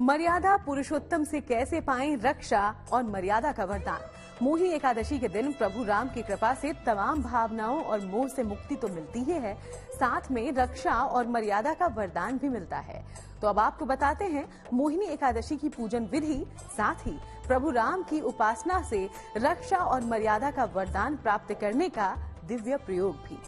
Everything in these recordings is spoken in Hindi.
मर्यादा पुरुषोत्तम से कैसे पाएँ रक्षा और मर्यादा का वरदान? मोही एकादशी के दिन प्रभु राम की कृपा से तमाम भावनाओं और मोह से मुक्ति तो मिलती ही है। साथ में रक्षा और मर्यादा का वरदान भी मिलता है। तो अब आपको बताते हैं मोहिनी एकादशी की पूजन विधि, साथ ही प्रभु राम की उपासना से रक्षा और मर्यादा का वरदान प्राप्त करने का दिव्य प्रयोग भी।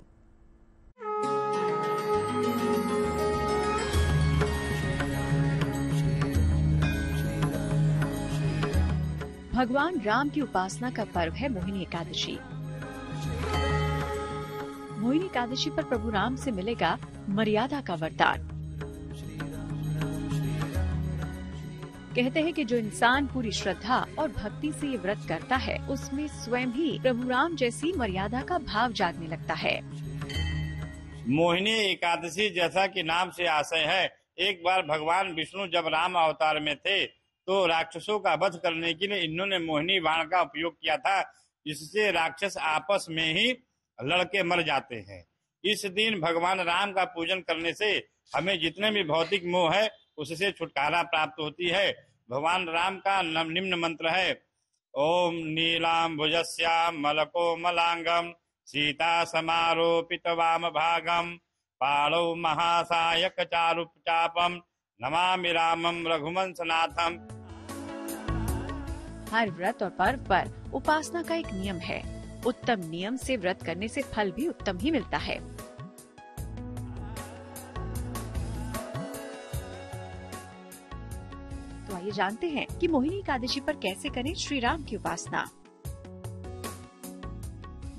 भगवान राम की उपासना का पर्व है मोहिनी एकादशी। मोहिनी एकादशी पर प्रभु राम से मिलेगा मर्यादा का वरदान। कहते हैं कि जो इंसान पूरी श्रद्धा और भक्ति से ये व्रत करता है, उसमें स्वयं ही प्रभु राम जैसी मर्यादा का भाव जागने लगता है। मोहिनी एकादशी जैसा कि नाम से आशय है, एक बार भगवान विष्णु जब राम अवतार में थे तो राक्षसों का वध करने के लिए इन्होंने मोहिनी बाण का उपयोग किया था, जिससे राक्षस आपस में ही लड़के मर जाते हैं। इस दिन भगवान राम का पूजन करने से हमें जितने भी भौतिक मोह है, उससे छुटकारा प्राप्त होती है। भगवान राम का निम्न मंत्र है, ओम नीलाम भुजस्याम मलको मलांगम सीता समारोपित वाम भागम पाणौ महासायक चारुपचापम, नमामि रामम रघुवंशनाथम। हर व्रत और पर्व पर उपासना का एक नियम है। उत्तम नियम से व्रत करने से फल भी उत्तम ही मिलता है। तो आइए जानते हैं कि मोहिनी एकादशी पर कैसे करें श्री राम की उपासना।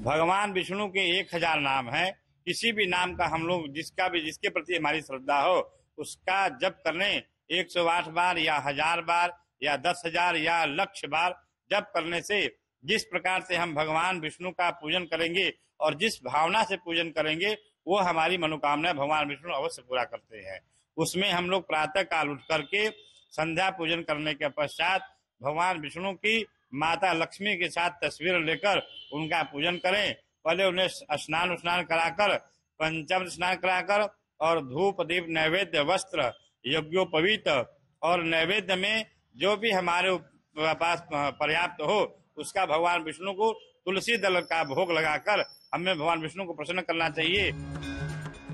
भगवान विष्णु के एक हज़ार नाम है। किसी भी नाम का हम लोग जिसका भी, जिसके प्रति हमारी श्रद्धा हो, उसका जप करने 108 बार या हज़ार बार या दस हज़ार या लक्ष्य बार जप करने से जिस प्रकार से हम भगवान विष्णु का पूजन करेंगे और जिस भावना से पूजन करेंगे, वो हमारी मनोकामना भगवान विष्णु अवश्य पूरा करते हैं। उसमें हम लोग प्रातः काल उठ करके संध्या पूजन करने के पश्चात भगवान विष्णु की माता लक्ष्मी के साथ तस्वीर लेकर उनका पूजन करें। पहले उन्हें स्नान स्नान कराकर, पंचम स्नान कराकर और धूप दीप नैवेद्य वस्त्र यज्ञोपवीत और नैवेद्य में जो भी हमारे पास पर्याप्त हो, उसका भगवान विष्णु को तुलसी दल का भोग लगाकर हमें भगवान विष्णु को प्रसन्न करना चाहिए।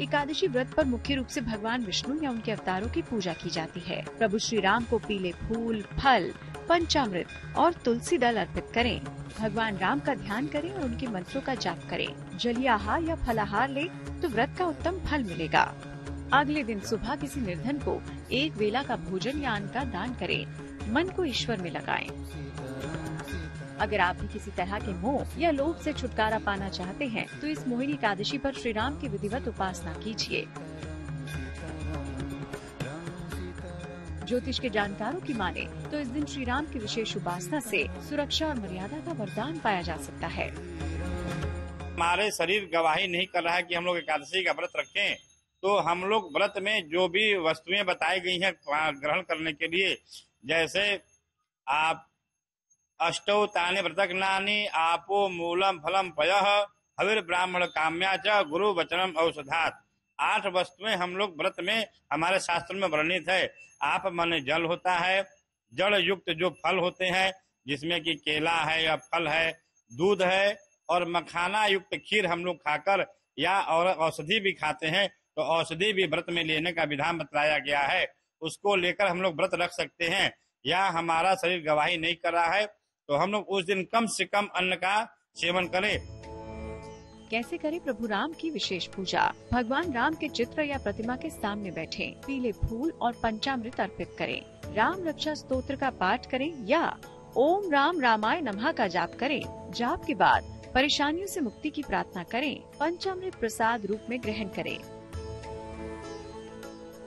एकादशी व्रत पर मुख्य रूप से भगवान विष्णु या उनके अवतारों की पूजा की जाती है। प्रभु श्री राम को पीले फूल, फल, पंचामृत और तुलसी दल अर्पित करें। भगवान राम का ध्यान करें और उनके मंत्रों का जाप करें। जलीय आहार या फलाहार ले तो व्रत का उत्तम फल मिलेगा। अगले दिन सुबह किसी निर्धन को एक वेला का भोजन या अन्न का दान करें। मन को ईश्वर में लगाएँ। अगर आप भी किसी तरह के मोह या लोभ से छुटकारा पाना चाहते हैं तो इस मोहिनी एकादशी पर श्री राम की विधिवत उपासना कीजिए ज्योतिष के जानकारों की माने तो इस दिन श्री राम की विशेष उपासना से सुरक्षा और मर्यादा का वरदान पाया जा सकता है हमारे शरीर गवाही नहीं कर रहा है कि हम लोग एकादशी का व्रत रखें तो हम लोग व्रत में जो भी वस्तुएँ बताई गई हैं ग्रहण करने के लिए जैसे आप अष्टौ तानि व्रतज्ञानी आपो मूलम फलम पय हविर ब्राह्मण काम्या च गुरु वचनम औषधात। आठ वस्तुएँ हम लोग व्रत में हमारे शास्त्र में वर्णित है। आप मन जल होता है, जड़ युक्त जो फल होते हैं, जिसमें कि केला है या फल है, दूध है और मखाना युक्त खीर हम लोग खाकर या और औषधि भी खाते हैं तो औषधि भी व्रत में लेने का विधान बतलाया गया है। उसको लेकर हम लोग व्रत रख सकते हैं। या हमारा शरीर गवाही नहीं कर रहा है तो हम लोग उस दिन कम से कम अन्न का सेवन करें। कैसे करें प्रभु राम की विशेष पूजा? भगवान राम के चित्र या प्रतिमा के सामने बैठे, पीले फूल और पंचामृत अर्पित करें। राम रक्षा स्तोत्र का पाठ करें या ओम राम रामाय नमः का जाप करें। जाप के बाद परेशानियों से मुक्ति की प्रार्थना करें। पंचामृत प्रसाद रूप में ग्रहण करें।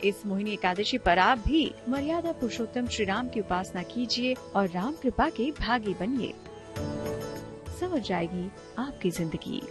इस मोहिनी एकादशी पर आप भी मर्यादा पुरुषोत्तम श्री राम की उपासना कीजिए और राम कृपा के भागी बनिए। समझ जाएगी आपकी ज़िंदगी।